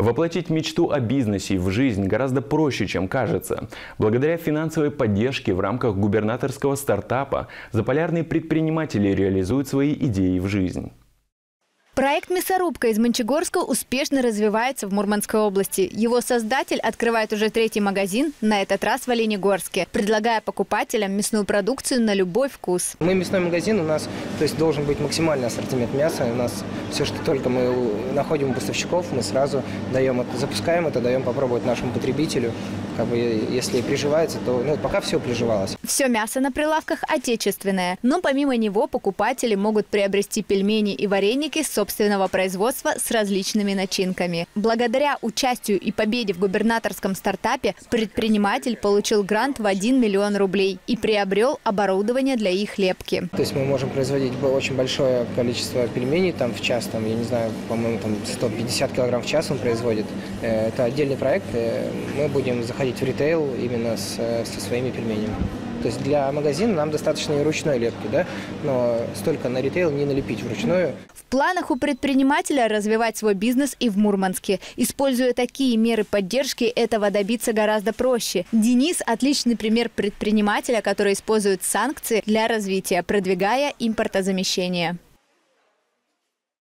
Воплотить мечту о бизнесе в жизнь гораздо проще, чем кажется. Благодаря финансовой поддержке в рамках губернаторского стартапа заполярные предприниматели реализуют свои идеи в жизнь. Проект «Мясорубка» из Мончегорска успешно развивается в Мурманской области. Его создатель открывает уже третий магазин, на этот раз в Оленегорске, предлагая покупателям мясную продукцию на любой вкус. Мы мясной магазин, у нас то есть, должен быть максимальный ассортимент мяса. У нас все, что только мы находим у поставщиков, мы сразу даем это, запускаем это, даем попробовать нашему потребителю. Как бы, если приживается, то ну, пока все приживалось. Все мясо на прилавках отечественное, но помимо него покупатели могут приобрести пельмени и вареники с собственного производства с различными начинками. Благодаря участию и победе в губернаторском стартапе предприниматель получил грант в 1 миллион рублей и приобрел оборудование для их лепки. То есть мы можем производить очень большое количество пельменей там в час, там, я не знаю, по-моему, там 150 килограмм в час он производит. Э, это отдельный проект. Э, мы будем заходить в ритейл именно с, со своими пельменями. То есть для магазина нам достаточно и ручной лепки, да, но столько на ритейл не налепить вручную. В планах у предпринимателя развивать свой бизнес и в Мурманске. Используя такие меры поддержки, этого добиться гораздо проще. Денис – отличный пример предпринимателя, который использует санкции для развития, продвигая импортозамещение.